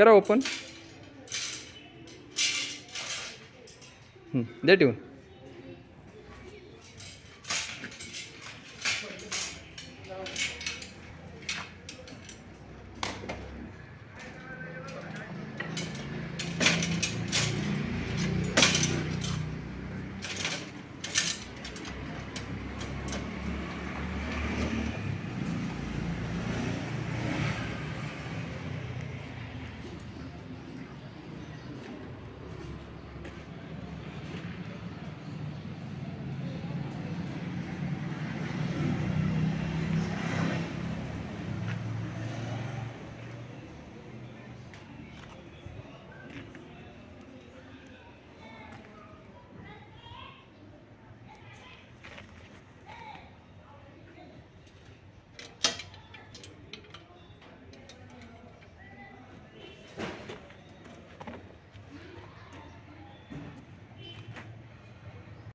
करा open. Hmm, that ठेवून